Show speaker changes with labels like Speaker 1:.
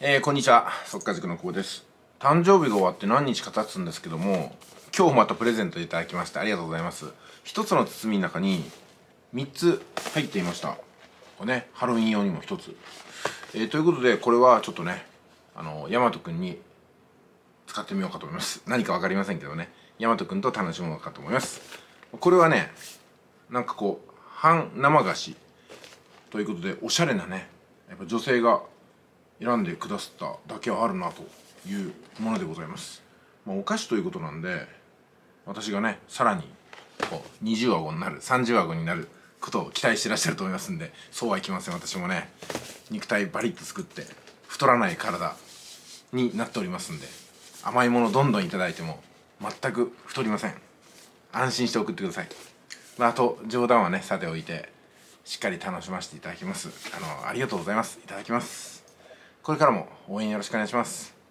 Speaker 1: えー、こんにちは。速稼塾の久保です。誕生日が終わって何日か経つんですけども今日またプレゼントいただきましてありがとうございます。一つの包みの中に3つ入っていました。これねハロウィン用にも1つ、えー、ということでこれはちょっとねあの大和くんに使ってみようかと思います。何か分かりませんけどね。大和くんと楽しもうかと思います。これはねなんかこう半生菓子ということでおしゃれなねやっぱ女性が選んでくださっただけはあるなというものでございます、まあ、お菓子ということなんで私がねさらにこう20顎になる30顎になることを期待してらっしゃると思いますんでそうはいきません。私もね肉体バリッと作って太らない体になっておりますんで甘いものどんどんいいても全く太りません。安心して送ってください、まあ、あと冗談はねさておいてしっかり楽しませていただきます。あのありがとうございます。いただきます。これからも応援よろしくお願いします。